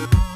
you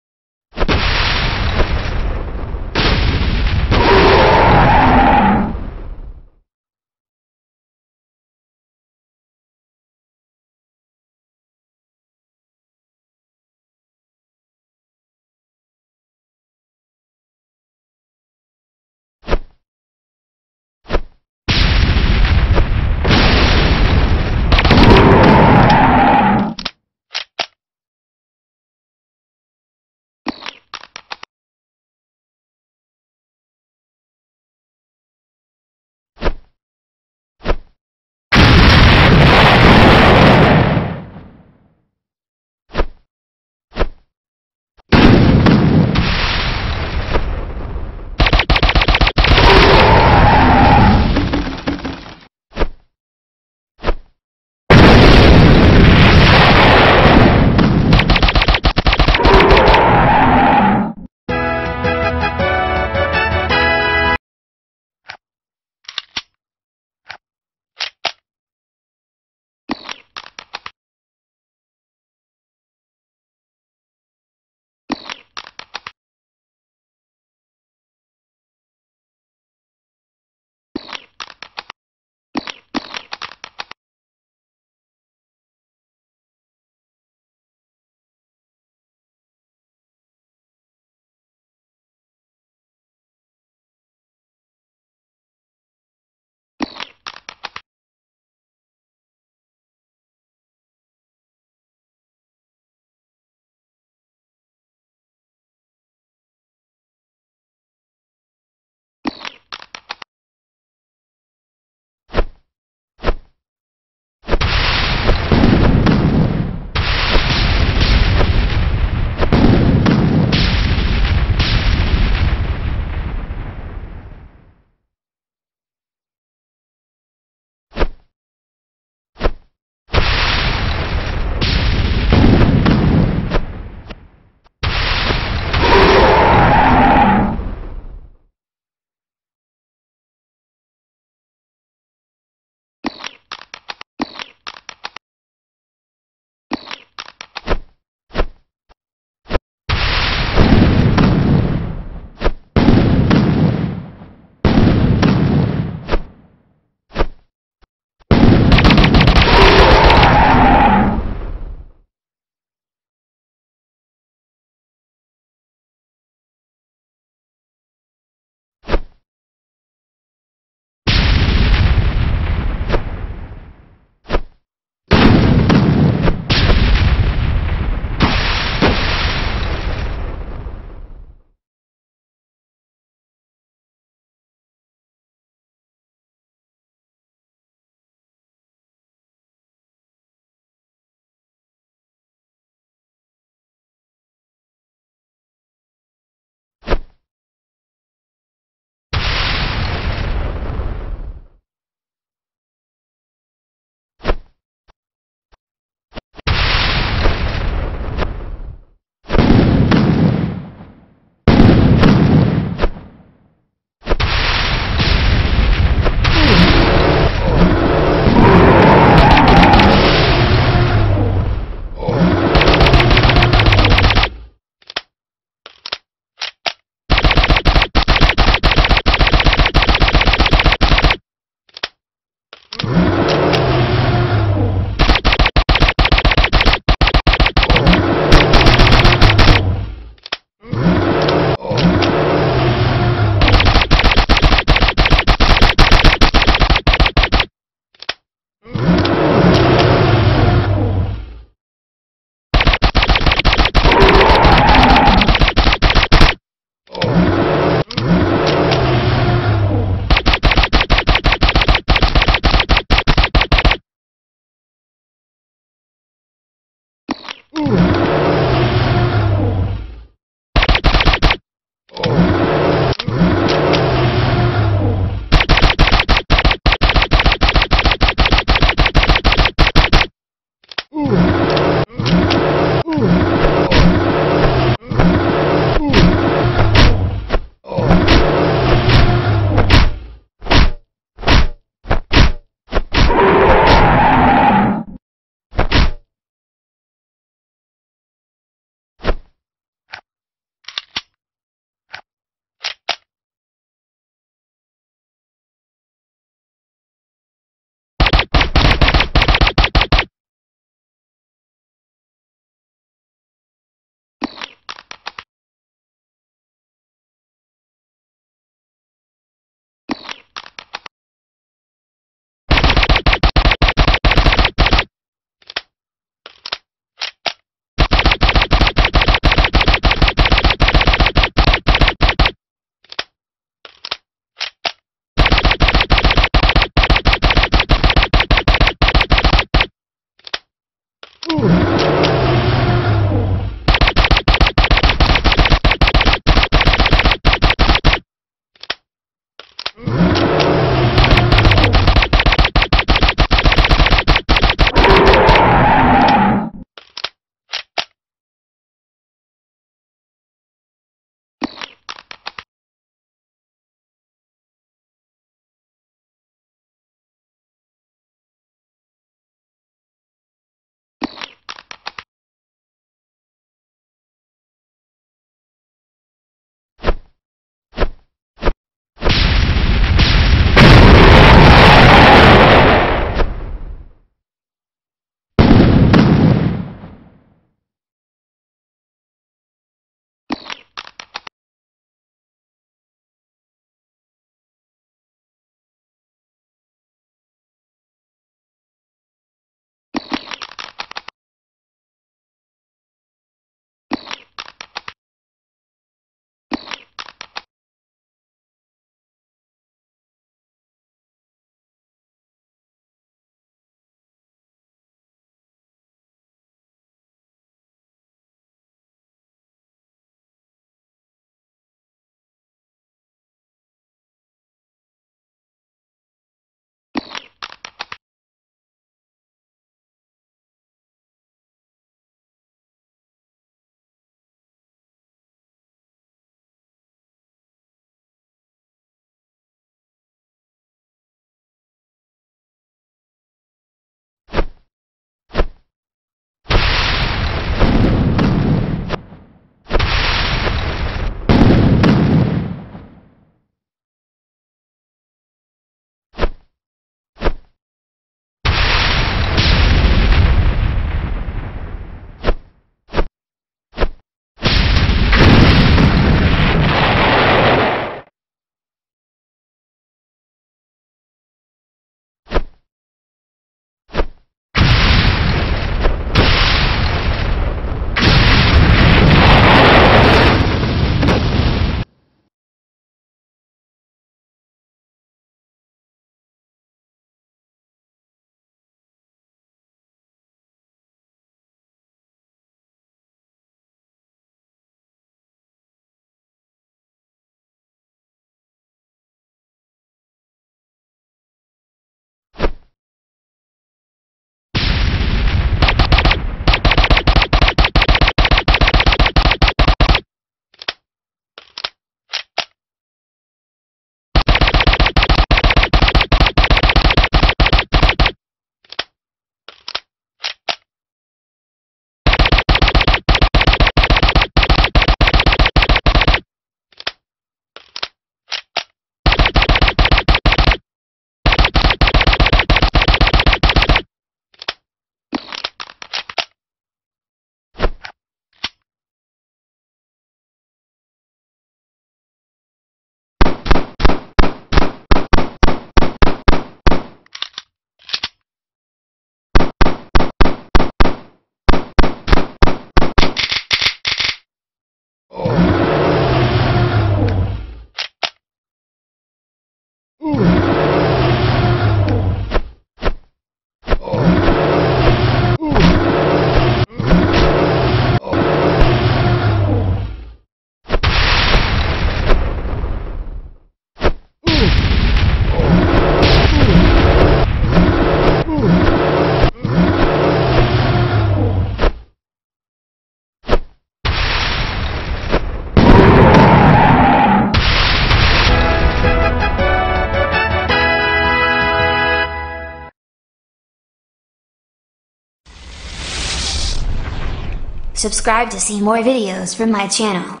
Subscribe to see more videos from my channel.